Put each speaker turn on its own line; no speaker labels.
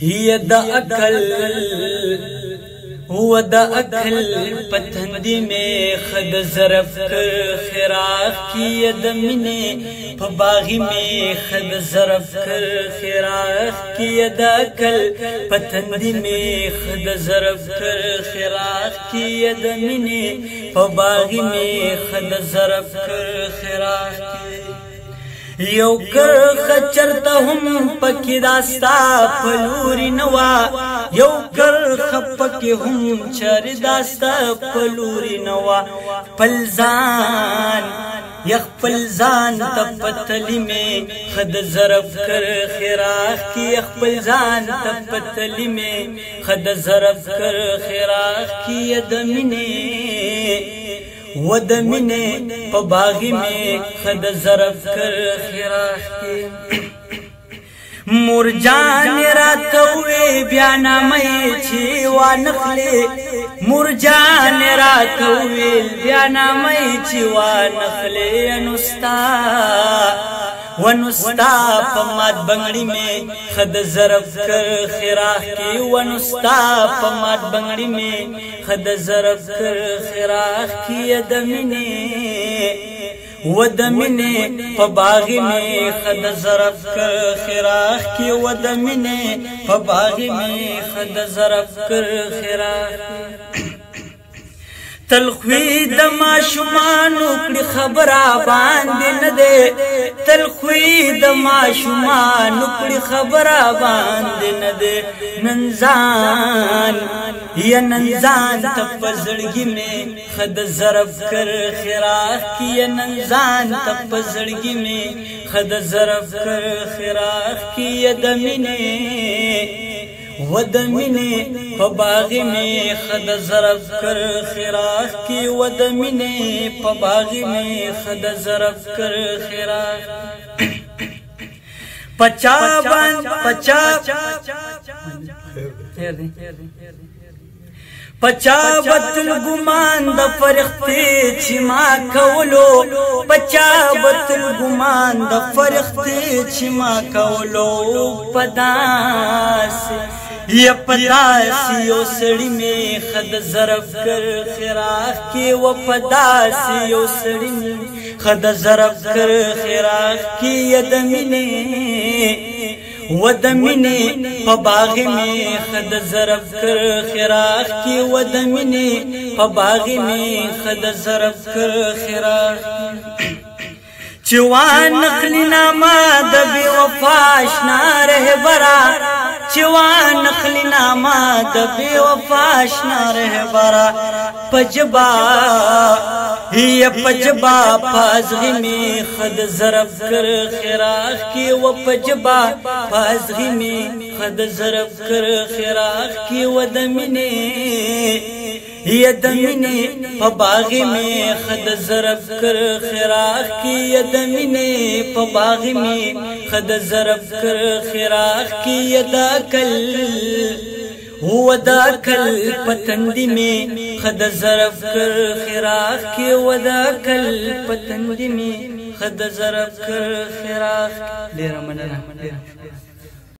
هي د عقل هو د عقل پتندې مې خد زرف خراف کی د منې په باغی مې خد زرف خراف کی د عقل پتندې مې خد زرف خراف کی د منې په باغی مې خد زرف خراف کی یو کرخ چرته هم پکې داستا پلوري نوا یو کرخ پکې هم چر داستا پلوري نوا پلزان یخ پلزان ته پتلی می خد زرف کر خراخ کی یخ پلزان ته پتلی می خد زرف کر خراخ کی دمنه و د مینې په باغی مې خد زرف کر خراخ کې مور جان را توې بیا نامې چې وانخلې مور جان را توې بیا نامې چې وانخلې انستا ونستا په مات بنگړی می خد زرب کر خراخ کی ونستا په مات بنگړی می خد زرب کر خراخ کی دمنی و دمنه په باغ می خد زرف کر خراخ کی و دمنه په باغ می خد زرف کر خراخ تلخوی د ماشومان خبره باندې نه ده تل خوې د ماشومان کړي خبره باندې نه ده ننځان یا ننځان ته پزړګي می خد ضرب کر خراخ کی یا ننځان ته پزړګي می خد ضرب کر خراخ کی یا دمینه و د مینې په باغ می خد زرف کر خراخ کی و د مینې په باغ می خد زرف کر خراخ پچا باندې پچا خیر دی پچا بتل ګمان د فرښتې چې ما کولو پچا بتل ګمان د فرښتې چې ما کولو پداس یا پدا سی او سړی می خد ظرف کر خراخ کې و پدا سی او سړی می خد ظرف کر خراخ کې ید مینه ودمنه په باغ می خد زرف کر خراخ کی ودمنه په باغ می خد زرف کر خراخ چوان نخلی نامه د بی وفاش ناره برا چوان نخلی ناما د بی وفاش نره برا پجبا یا پجبا پازغی می خد زرف کر خراخ کی و پجبا پازغی می خد زرف کر خراخ کی و دمینه یا دمینه په باغ می خد زرف کر خراخ کی یا دمینه په باغ می خد زرف کر خراخ کی یا دا کل هو دا کل پتندی می خد زرف کر خراخ کی ودا کل پتندی می خد زرف کر خراخ ډیر مننه